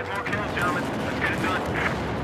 Five more kills, gentlemen. Let's get it done.